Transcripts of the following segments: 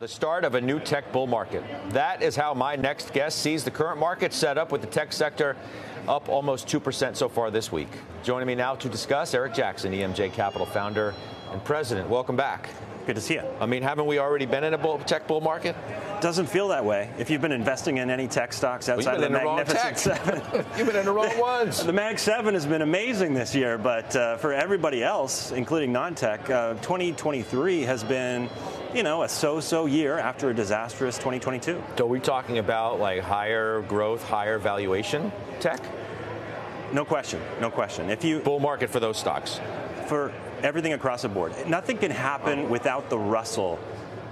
The start of a new tech bull market. That is how my next guest sees the current market set up with the tech sector up almost 2% so far this week. Joining me now to discuss, Eric Jackson, EMJ Capital founder and president. Welcome back. Good to see you. I mean, haven't we already been in a bull, tech bull market? Doesn't feel that way. If you've been investing in any tech stocks outside well, of the Magnificent Seven, you've been in the wrong ones. the Mag Seven has been amazing this year, but uh, for everybody else, including non-tech, uh, 2023 has been you know, a so-so year after a disastrous 2022. So are we talking about like higher growth, higher valuation tech? No question, no question. If you bull market for those stocks. For everything across the board. Nothing can happen without the Russell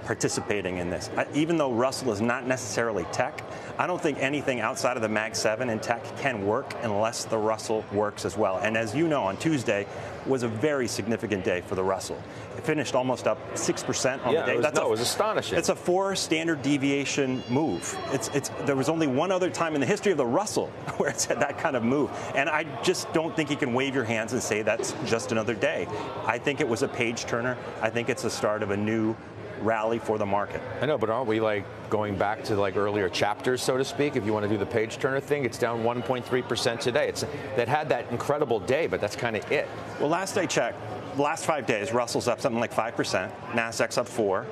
participating in this. Even though Russell is not necessarily tech, I don't think anything outside of the Mag 7 in tech can work unless the Russell works as well. And as you know, on Tuesday was a very significant day for the Russell. It finished almost up 6% on yeah, the day. Was, That's no, a, it was astonishing. It's a four standard deviation move. It's, it's, there was only one other time in the history of the Russell where it's had that kind of move. And I just don't think you can wave your hands and say that's just another day. I think it was a page turner. I think it's the start of a new rally for the market. I know, but aren't we like going back to like earlier chapters, so to speak? If you want to do the page turner thing, it's down 1.3% today. It's that had that incredible day, but that's kind of it. Well, last I checked, last five days, Russell's up something like 5%, NASDAQ's up 4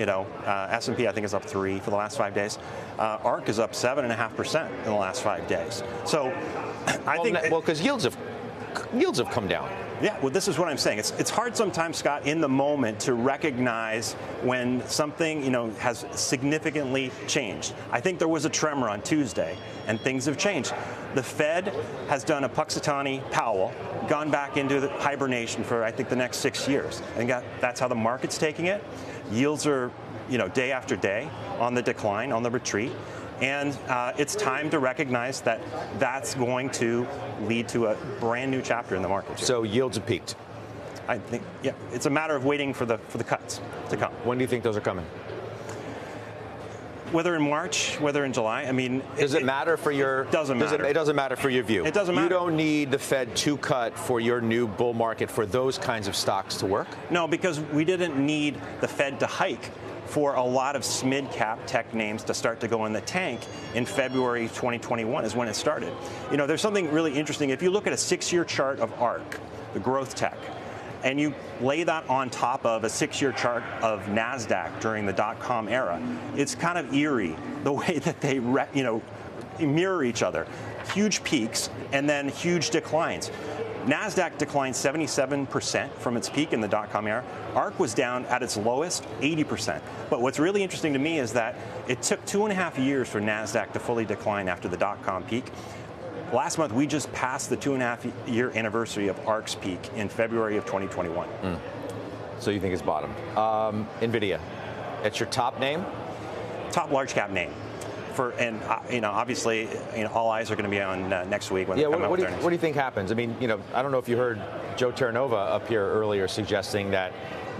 you know, uh, S&P I think is up three for the last five days. Uh, ARK is up seven and a half percent in the last five days. So I well, think well because yields have yields have come down. Yeah, well, this is what I'm saying. It's, it's hard sometimes, Scott, in the moment to recognize when something, you know, has significantly changed. I think there was a tremor on Tuesday, and things have changed. The Fed has done a Punxsutawney Powell, gone back into hibernation for, I think, the next six years. I think that's how the market's taking it. Yields are, you know, day after day on the decline, on the retreat. And uh, it's time to recognize that that's going to lead to a brand new chapter in the market. So yields have peaked. I think, yeah, it's a matter of waiting for the for the cuts to come. When do you think those are coming? Whether in March, whether in July, I mean, does it, it matter for your? Doesn't does matter. It, it, doesn't matter for your view. It doesn't matter. You don't need the Fed to cut for your new bull market for those kinds of stocks to work. No, because we didn't need the Fed to hike for a lot of SMID cap tech names to start to go in the tank in February 2021 is when it started. You know, there's something really interesting. If you look at a six-year chart of ARK, the growth tech, and you lay that on top of a six-year chart of Nasdaq during the dot-com era, it's kind of eerie the way that they, you know, mirror each other. Huge peaks and then huge declines. NASDAQ declined 77% from its peak in the dot com era. ARK was down at its lowest 80%. But what's really interesting to me is that it took two and a half years for NASDAQ to fully decline after the dot com peak. Last month, we just passed the two and a half year anniversary of ARK's peak in February of 2021. Mm. So you think it's bottomed? Um, NVIDIA, it's your top name? Top large cap name and uh, you know obviously you know all eyes are going to be on uh, next week when yeah. What, what, do you, what, do you, think happens? I mean, you know, I don't know if you heard Joe Terranova up here earlier suggesting that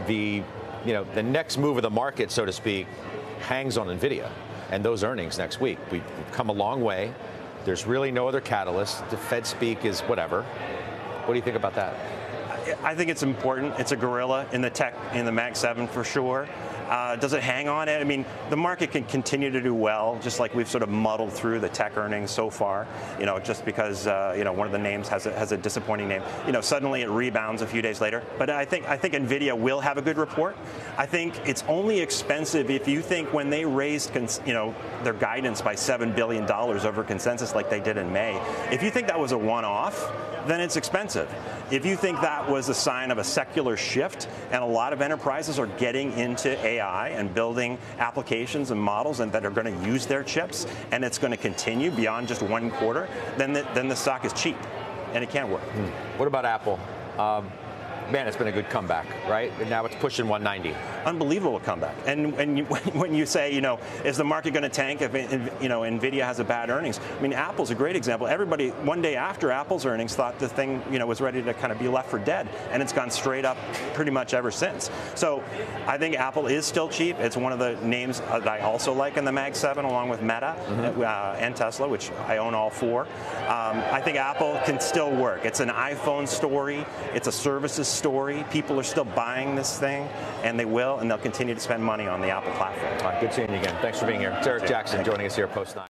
the you know the next move of the market, so to speak, hangs on Nvidia and those earnings next week. We've come a long way. There's really no other catalyst. The Fed speak is whatever. What do you think about that? I think it's important. It's a gorilla in the tech in the Mag 7 for sure. Uh, does it hang on it? I mean, the market can continue to do well, just like we've sort of muddled through the tech earnings so far. You know, just because uh, you know one of the names has a, has a disappointing name, you know, suddenly it rebounds a few days later. But I think I think Nvidia will have a good report. I think it's only expensive if you think when they raised you know their guidance by seven billion dollars over consensus like they did in May. If you think that was a one-off, then it's expensive. If you think that was a sign of a secular shift, and a lot of enterprises are getting into AI and building applications and models and that are going to use their chips, and it's going to continue beyond just one quarter, then the, then the stock is cheap, and it can't work. Hmm. What about Apple? Um, man, it's been a good comeback, right? And now it's pushing 190. Unbelievable comeback. And, and you, when you say, you know, is the market going to tank if you know Nvidia has a bad earnings? I mean, Apple's a great example. Everybody one day after Apple's earnings thought the thing, you know, was ready to kind of be left for dead, and it's gone straight up pretty much ever since. So, I think Apple is still cheap. It's one of the names that I also like in the Mag 7, along with Meta mm-hmm. uh, and Tesla, which I own all four. Um, I think Apple can still work. It's an iPhone story. It's a services story. People are still buying this thing, and they will, and they'll continue to spend money on the Apple platform. Right, good seeing you again. Thanks for being here. It's Eric Jackson joining us here at Post 9.